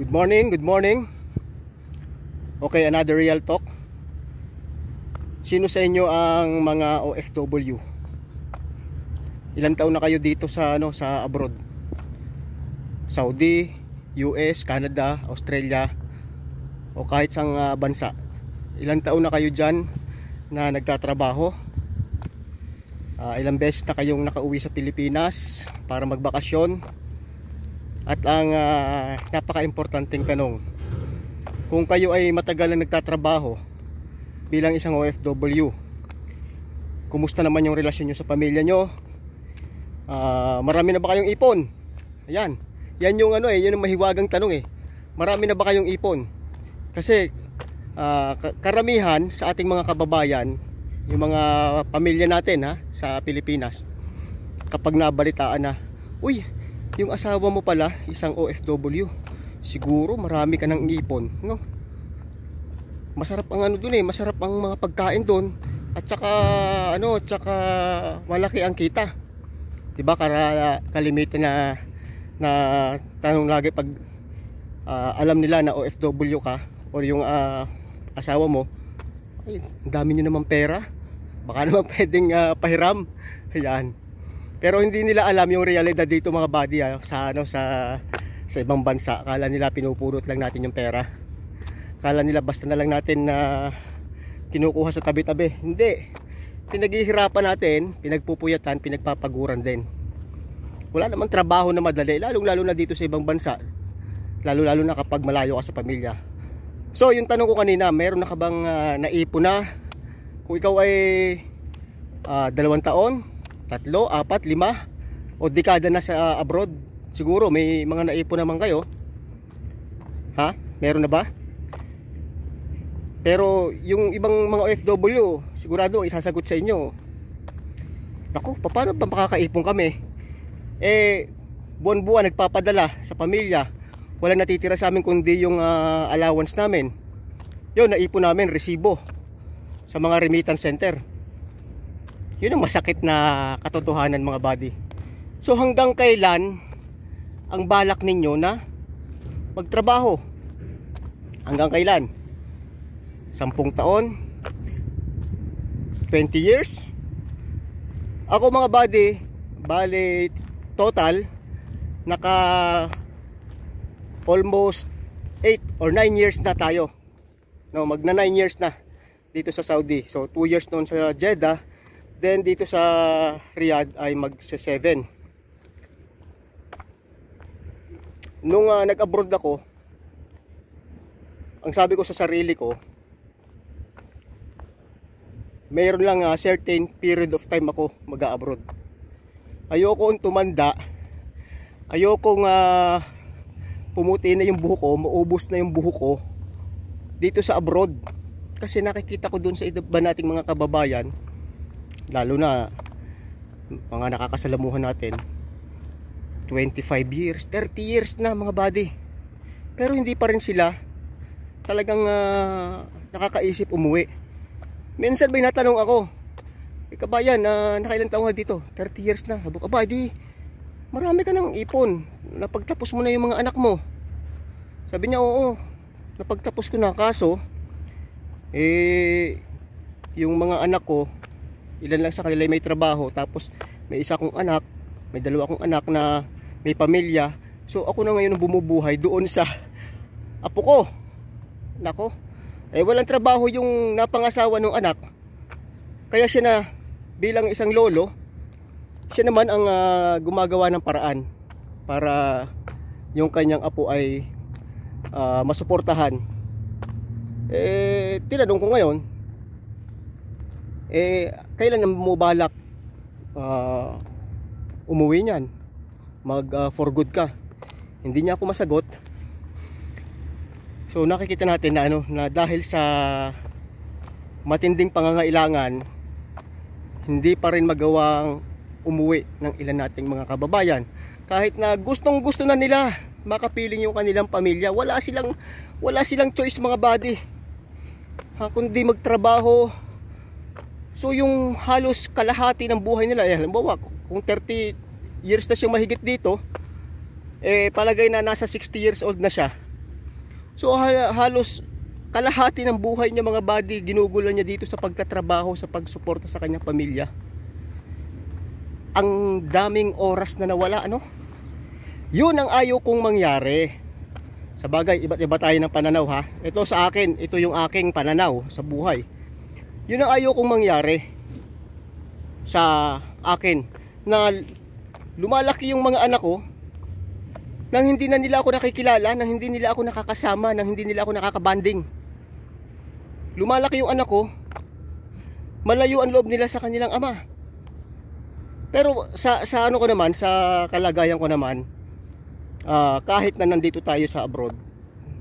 Good morning, good morning. Okay, another real talk. Sino sa inyo ang mga OFW? Ilang taon na kayo dito sa ano sa abroad? Saudi, US, Canada, Australia o kahit sang uh, bansa. Ilang taon na kayo diyan na nagtatrabaho? Uh, ilang beses na kayong nakauwi sa Pilipinas para magbakasyon? At ang uh, napaka-importanting tanong, kung kayo ay matagal na nagtatrabaho bilang isang OFW, kumusta naman yung relasyon nyo sa pamilya nyo? Uh, marami na ba kayong ipon? Ayan, yan yung ano eh, yun yung mahiwagang tanong eh. Marami na ba kayong ipon? Kasi uh, karamihan sa ating mga kababayan, yung mga pamilya natin ha, sa Pilipinas, kapag nabalitaan na, uy, yung asawa mo pala isang OFW siguro marami ka ng ipon no? Masarap ang ano dun eh masarap ang mga pagkain dun. At saka ano at saka malaki ang kita. Di ba kara kalimitan na na tanong lagi pag uh, alam nila na OFW ka or yung uh, asawa mo ay dami niyo naman pera. Baka naman pwedeng uh, pahiram. Ayan pero hindi nila alam yung realidad dito mga buddy ah, sa ano sa sa ibang bansa. Akala nila pinupurot lang natin yung pera. Akala nila basta na lang natin na uh, kinukuha sa tabi-tabi. Hindi. Pinaghihirapan natin, pinagpupuyatan, pinagpapaguran din. Wala namang trabaho na madali, lalong-lalo na dito sa ibang bansa. Lalo-lalo na kapag malayo ka sa pamilya. So, yung tanong ko kanina, meron na ka bang uh, naipon na? Kung ikaw ay uh, dalawang taon, tatlo, apat, lima? O dekada na sa uh, abroad? Siguro may mga naipon naman kayo. Ha? meron na ba? pero yung ibang mga OFW sigurado isasagot sa inyo. Naku, paano pa makakaipon kami? Eh buwan-buwan nagpapadala sa pamilya. Wala natitira sa amin kundi yung uh, allowance namin. Yun naipon namin resibo sa mga remittance center yun ang masakit na katotohanan mga buddy. So hanggang kailan ang balak ninyo na magtrabaho? Hanggang kailan? Sampung taon? 20 years? Ako mga buddy, bali total naka almost 8 or 9 years na tayo. No, magna 9 years na dito sa Saudi. So 2 years noon sa Jeddah Then dito sa Riyadh ay magse 7. Nung uh, nag-abroad ako, ang sabi ko sa sarili ko, mayroon lang uh, certain period of time ako mag-abroad. Ayoko tumanda. Ayoko uh, ah, pumuti na yung buhok ko, maubos na yung buhok ko dito sa abroad. Kasi nakikita ko dun sa iba nating mga kababayan, lalo na mga nakakasalamuhan natin 25 years 30 years na mga body pero hindi pa rin sila talagang uh, nakakaisip umuwi. Minsan may natanong ako eh kabayan uh, nakailan taong nga dito? 30 years na. Ko di marami ka ng ipon. Napagtapos mo na yung mga anak mo. Sabi niya oo napagtapos ko na. Kaso eh yung mga anak ko ilan lang sa kanila may trabaho tapos may isa kong anak may dalawa kong anak na may pamilya. So ako na ngayon bumubuhay doon sa apo ko. Nako eh walang trabaho yung napangasawa ng anak. Kaya siya na bilang isang lolo siya naman ang uh, gumagawa ng paraan para yung kanyang apo ay uh, masuportahan. Eh tinanong ko ngayon eh kailan mo balak uh, umuwi niyan? Mag uh, for good ka. Hindi niya ako masagot. So nakikita natin na ano na dahil sa matinding pangangailangan hindi pa rin magawang umuwi ng ilan nating mga kababayan. Kahit na gustong gusto na nila makapiling yung kanilang pamilya wala silang wala silang choice mga body ha, kundi magtrabaho So yung halos kalahati ng buhay nila, eh, halimbawa kung 30 years na siyang mahigit dito, eh palagay na nasa 60 years old na siya. So ha- halos kalahati ng buhay niya mga buddy, ginugulan niya dito sa pagtatrabaho, sa pagsuporta sa kanyang pamilya. Ang daming oras na nawala, ano? Yun ang ayaw kong mangyari. Sa bagay, iba't iba tayo ng pananaw ha. Ito sa akin, ito yung aking pananaw sa buhay. Yun ang ayaw kong mangyari sa akin na lumalaki yung mga anak ko nang hindi na nila ako nakikilala, nang hindi nila ako nakakasama, nang hindi nila ako nakakabanding. Lumalaki yung anak ko, malayo ang loob nila sa kanilang ama. Pero sa, sa ano ko naman, sa kalagayan ko naman, uh, kahit na nandito tayo sa abroad,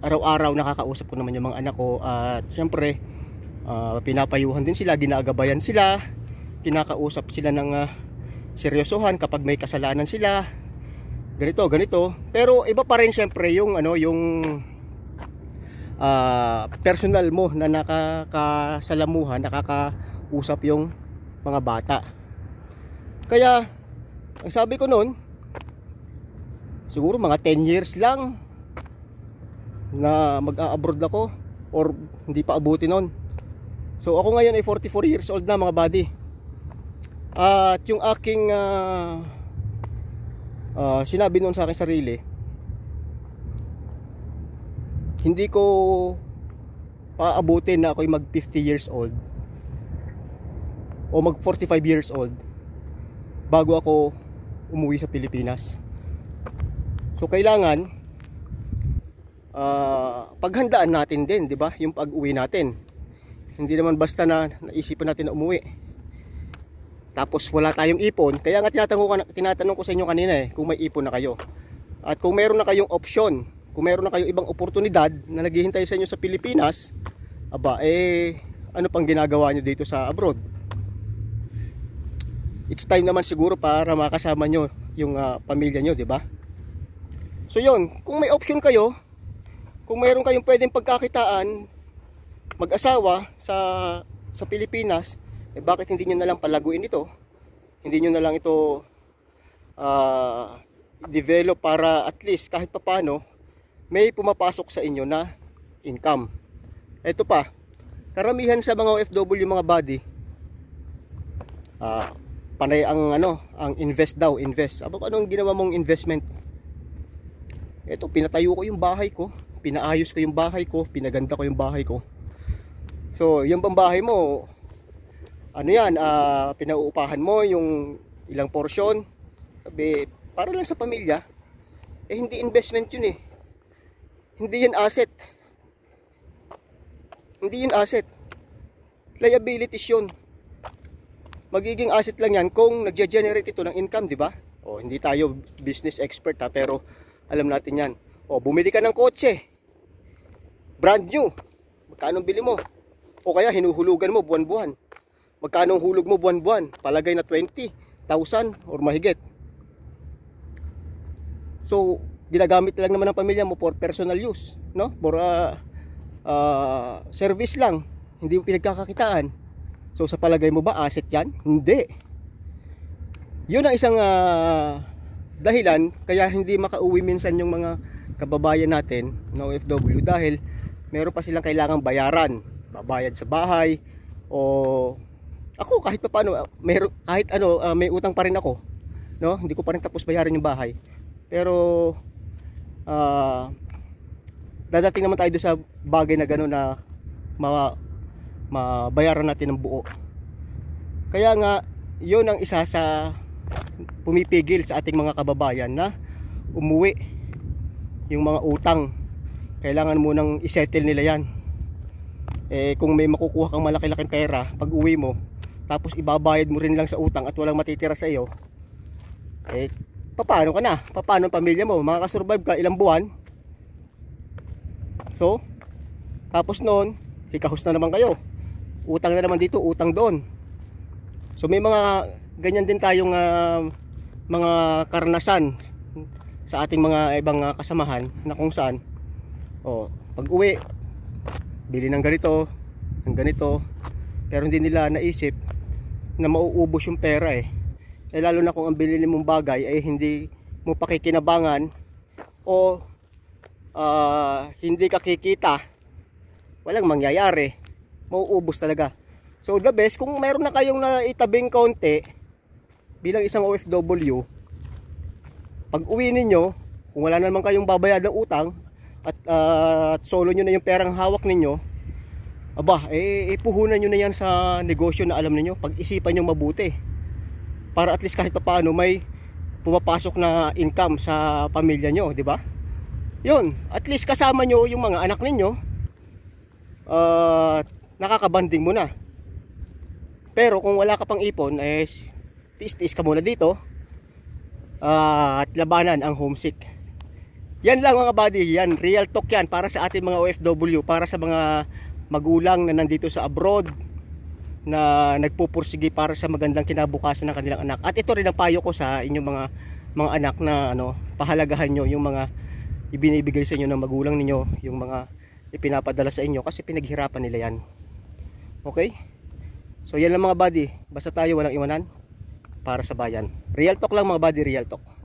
araw-araw nakakausap ko naman yung mga anak ko at syempre uh, pinapayuhan din sila, ginagabayan sila, kinakausap sila ng uh, seryosohan kapag may kasalanan sila, ganito, ganito. Pero iba pa rin syempre yung ano, yung uh, personal mo na nakakasalamuhan, nakakausap yung mga bata. Kaya ang sabi ko noon, siguro mga 10 years lang na mag-a-abroad ako or hindi pa abuti noon. So ako ngayon ay 44 years old na mga buddy. At yung aking uh, uh, sinabi noon sa akin sarili hindi ko paabutin na ako'y mag 50 years old o mag 45 years old bago ako umuwi sa Pilipinas. So kailangan uh, paghandaan natin din di ba? Yung pag-uwi natin hindi naman basta na naisipan natin na umuwi tapos wala tayong ipon. Kaya nga tinatanong ko, tinatanong ko sa inyo kanina eh, kung may ipon na kayo. At kung meron na kayong option, kung meron na kayong ibang oportunidad na naghihintay sa inyo sa Pilipinas, aba eh ano pang ginagawa nyo dito sa abroad? It's time naman siguro para makasama nyo yung uh, pamilya nyo, di ba? So yon, kung may option kayo, kung meron kayong pwedeng pagkakitaan, mag-asawa sa sa Pilipinas, eh bakit hindi nyo na lang palaguin ito? Hindi nyo na lang ito uh, develop para at least kahit papano may pumapasok sa inyo na income. Ito pa karamihan sa mga OFW mga body uh, panay ang ano ang invest daw invest. Abo anong ginawa mong investment? Ito pinatayo ko yung bahay ko pinaayos ko yung bahay ko pinaganda ko yung bahay ko so yung pambahay mo ano yan, uh, pinauupahan mo yung ilang portion, sabi, para lang sa pamilya, eh hindi investment yun eh. Hindi yan asset. Hindi yan asset. Liabilities yun. Magiging asset lang yan kung nagge-generate ito ng income, di ba? O, hindi tayo business expert ha, pero alam natin yan. O, bumili ka ng kotse. Brand new. Magkano bili mo? O kaya hinuhulugan mo buwan-buwan magkano ang hulog mo buwan-buwan? Palagay na 20,000 or mahigit. So, ginagamit lang naman ng pamilya mo for personal use, no? For uh, uh, service lang, hindi mo pinagkakakitaan. So, sa palagay mo ba asset 'yan? Hindi. 'Yun ang isang uh, dahilan kaya hindi makauwi minsan yung mga kababayan natin na OFW dahil meron pa silang kailangang bayaran. Babayad sa bahay o ako kahit pa paano, may, kahit ano, uh, may utang pa rin ako. No? Hindi ko pa rin tapos bayaran yung bahay. Pero uh, dadating naman tayo sa bagay na gano'n na ma, mabayaran natin ng buo. Kaya nga, yun ang isa sa pumipigil sa ating mga kababayan na umuwi yung mga utang kailangan mo nang isettle nila yan eh kung may makukuha kang malaki-laking pera pag uwi mo tapos ibabayad mo rin lang sa utang at walang matitira sa iyo eh paano ka na? Paano ang pamilya mo? Makakasurvive ka ilang buwan? So tapos noon hikahos na naman kayo. Utang na naman dito utang doon. So may mga ganyan din tayong uh, mga karanasan sa ating mga ibang uh, kasamahan na kung saan oh, pag uwi bili ng ganito ng ganito pero hindi nila naisip na mauubos yung pera eh. eh lalo na kung ang bilhin mong bagay ay hindi mo pakikinabangan o ah, hindi ka kikita, walang mangyayari. Mauubos talaga. So the best, kung meron na kayong naitabing konti, bilang isang OFW, pag uwi ninyo, kung wala naman kayong babayad ng utang, at, at solo nyo na yung perang hawak ninyo, aba, eh, ipuhunan nyo na yan sa negosyo na alam ninyo. Pag-isipan nyo mabuti. Para at least kahit paano may pumapasok na income sa pamilya nyo, di ba? Yun, at least kasama nyo yung mga anak ninyo, uh, nakakabanding mo na. Pero kung wala ka pang ipon, eh, tiis-tiis ka muna dito, ah, at labanan ang homesick. Yan lang mga buddy, yan, real talk yan para sa ating mga OFW, para sa mga magulang na nandito sa abroad, na nagpupursige para sa magandang kinabukasan ng kanilang anak. At ito rin ang payo ko sa inyong mga mga anak na ano, pahalagahan nyo yung mga ibinibigay sa inyo ng magulang ninyo, yung mga ipinapadala sa inyo kasi pinaghirapan nila yan. Okay? So yan lang mga buddy, basta tayo walang iwanan para sa bayan. Real talk lang mga buddy, real talk.